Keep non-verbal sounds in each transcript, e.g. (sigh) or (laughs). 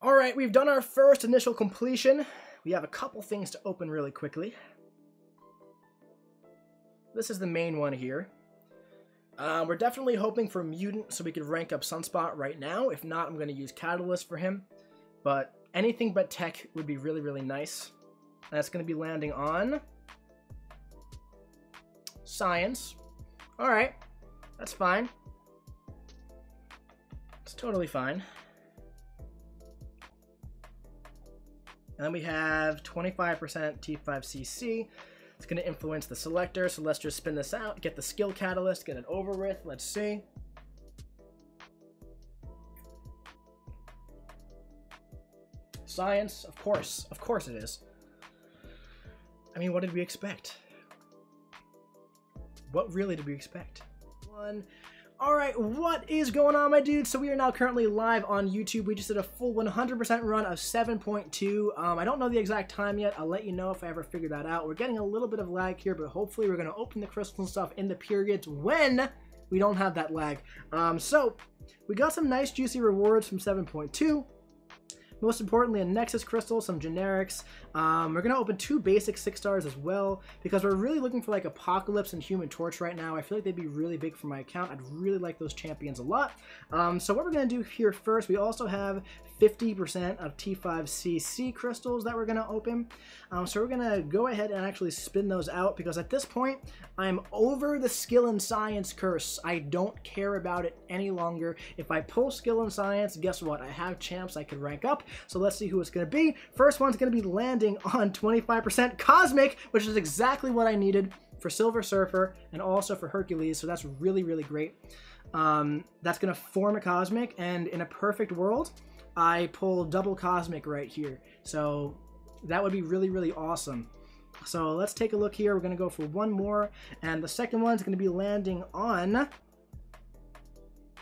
All right, we've done our first initial completion. We have a couple things to open really quickly. This is the main one here. Uh, we're definitely hoping for Mutant so we could rank up Sunspot right now. If not, I'm going to use Catalyst for him. But anything but Tech would be really, really nice. That's going to be landing on... Science. Alright. That's fine. It's totally fine. And then we have 25% T5CC. It's going to influence the selector, so let's just spin this out, get the skill catalyst, get it over with. Let's see. Science, of course. Of course it is. I mean, what did we expect? What really did we expect? One. Alright, what is going on, my dude? So we are now currently live on YouTube. We just did a full 100% run of 7.2. Um, I don't know the exact time yet. I'll let you know if I ever figure that out. We're getting a little bit of lag here, but hopefully we're going to open the crystal and stuff in the periods when we don't have that lag. Um, so, we got some nice juicy rewards from 7.2. Most importantly, a Nexus Crystal, some generics. Um, we're going to open two basic 6 stars as well, because we're really looking for like Apocalypse and Human Torch right now. I feel like they'd be really big for my account. I'd really like those champions a lot. Um, so what we're going to do here first, we also have 50% of T5CC crystals that we're going to open. Um, so we're going to go ahead and actually spin those out because at this point, I'm over the skill and science curse. I don't care about it any longer. If I pull skill and science, guess what? I have champs I could rank up. So let's see who it's going to be. First one's going to be landing on 25% Cosmic, which is exactly what I needed for Silver Surfer and also for Hercules. So that's really, really great. Um, that's going to form a Cosmic, and in a perfect world, I pull double Cosmic right here. So that would be really, really awesome. So let's take a look here. We're going to go for one more. And the second one's going to be landing on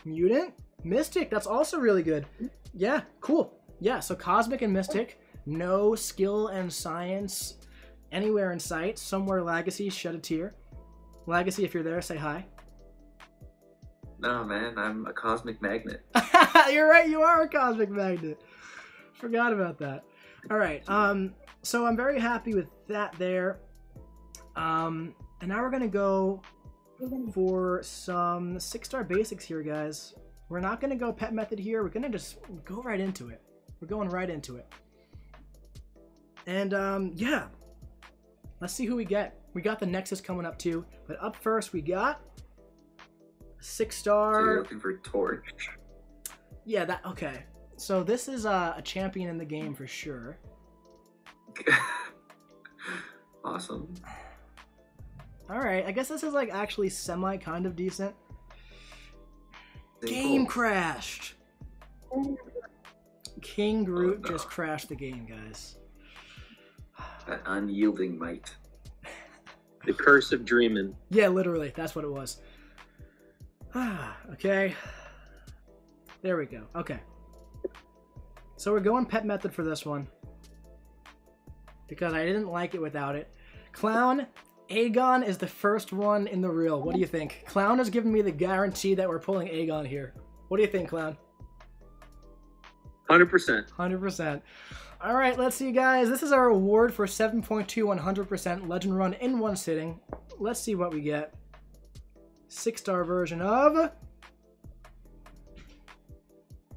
Mutant Mystic. That's also really good. Yeah, cool. Yeah, so Cosmic and Mystic. No skill and science anywhere in sight. Somewhere Legacy, shed a tear. Legacy, if you're there, say hi. No, man, I'm a cosmic magnet. (laughs) You're right, you are a cosmic magnet. Forgot about that. All right, um, so I'm very happy with that there. Um, and now we're gonna go for some six-star basics here, guys. We're not gonna go pet method here. We're gonna just go right into it. We're going right into it. And um, yeah, let's see who we get. We got the Nexus coming up too, but up first we got six star. So you're looking for Torch. Yeah, that okay. So this is uh, a champion in the game for sure. (laughs) awesome. All right, I guess this is like actually semi kind of decent. Game crashed. (laughs) King Groot oh, no. just crashed the game, guys. That unyielding might. (laughs) the curse of dreaming. Yeah, literally, that's what it was. Ah, okay. There we go. Okay. So we're going pet method for this one. Because I didn't like it without it. Clown, Aegon is the first one in the reel. What do you think? Clown has given me the guarantee that we're pulling Aegon here. What do you think, Clown? 100%. 100%. All right, let's see, guys. This is our award for 7.2 100% Legend Run in one sitting. Let's see what we get. Six-star version of...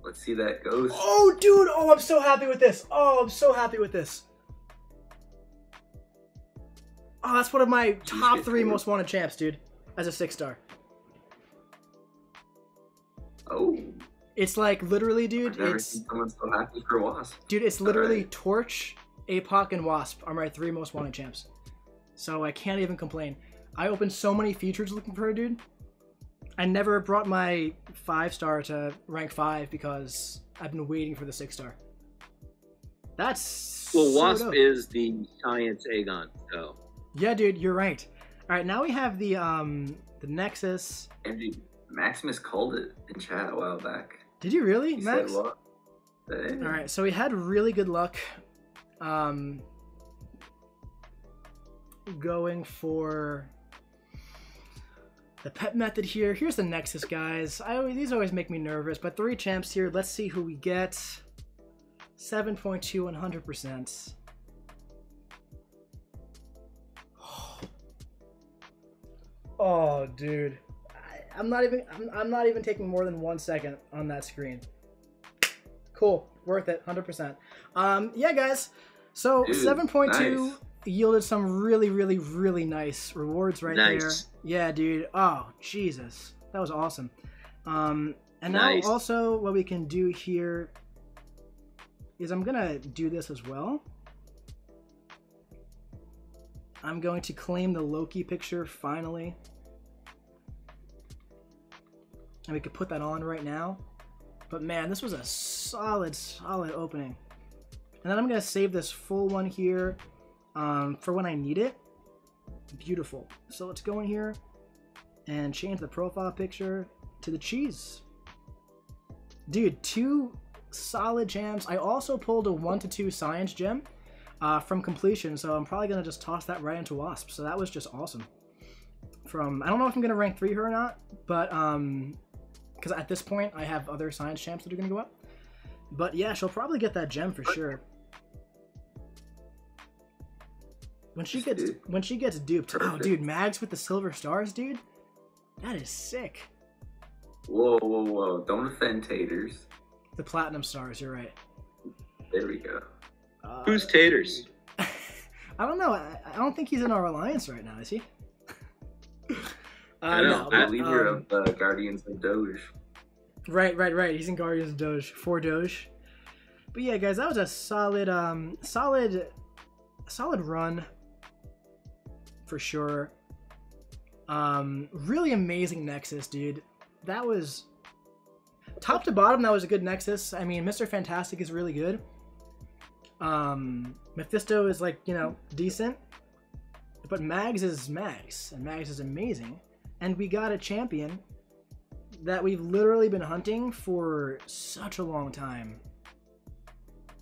Let's see that goes. Oh, dude! Oh, I'm so happy with this. Oh, I'm so happy with this. Oh, that's one of my top three most wanted champs, dude. As a six-star. Oh. It's like literally, dude. I've never it's seen someone so happy for Wasp. Dude, it's literally right. Torch, Apoc, and Wasp are my three most wanted champs. So I can't even complain. I opened so many features looking for a dude. I never brought my five star to rank five because I've been waiting for the six star. That's well, Wasp is the science Aegon, so. Yeah, dude, you're right. All right, now we have the um the Nexus. And dude, Maximus called it in chat a while back. Did you really, he Max? All right, so we had really good luck. Um, going for the pet method here. Here's the Nexus, guys. I always, these always make me nervous, but three champs here. Let's see who we get. 7.2 100%. Oh, dude. I'm not even I'm, I'm not even taking more than one second on that screen. Cool. Worth it. 100%. Um, yeah, guys. So Dude, 7.2 nice. yielded some really, really, really nice rewards right there. Yeah, dude. Oh, Jesus. That was awesome. Um, and now also what we can do here is I'm gonna do this as well. I'm going to claim the Loki picture finally. And we could put that on right now. But man, this was a solid, solid opening. And then I'm gonna save this full one here um, for when I need it. Beautiful. So let's go in here and change the profile picture to the cheese. Dude, two solid gems. I also pulled a one to two science gem uh, from completion, so I'm probably gonna just toss that right into Wasp. So that was just awesome. From I don't know if I'm gonna rank three her or not, but um, because at this point I have other science champs that are gonna go up. But yeah, she'll probably get that gem for sure. When she gets when she gets duped, oh dude, Mags with the silver stars, dude, that is sick. Whoa, whoa, whoa. Don't offend taters. The platinum stars, you're right. There we go. Uh, Who's Taters? (laughs) I don't know. I, I don't think he's in our alliance right now, is he? Uh, I know. no, The leader um, of the Guardians of Doge. Right, right, right. He's in Guardians of Doge for Doge. But yeah, guys, that was a solid, um, solid, solid run for sure. Um, really amazing Nexus, dude. That was top to bottom. That was a good Nexus. I mean, Mister Fantastic is really good. Um, Mephisto is like you know decent, but Mags is Mags, and Mags is amazing. And we got a champion that we've literally been hunting for such a long time.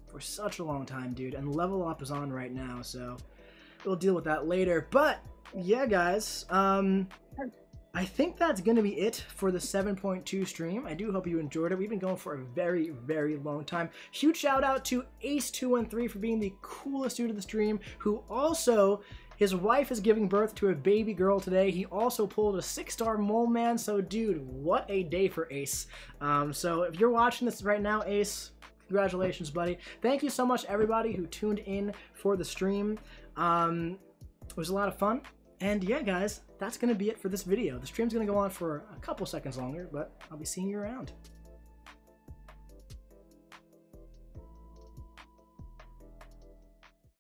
For such a long time, dude. And level up is on right now, so we'll deal with that later. But yeah, guys, um, I think that's gonna be it for the 7.2 stream. I do hope you enjoyed it. We've been going for a very, very long time. Huge shout out to Ace213 for being the coolest dude of the stream, who also his wife is giving birth to a baby girl today. He also pulled a six-star mole man. So, dude, what a day for Ace. Um, so, if you're watching this right now, Ace, congratulations, buddy. Thank you so much, everybody who tuned in for the stream. Um, it was a lot of fun. And yeah, guys, that's going to be it for this video. The stream's going to go on for a couple seconds longer, but I'll be seeing you around.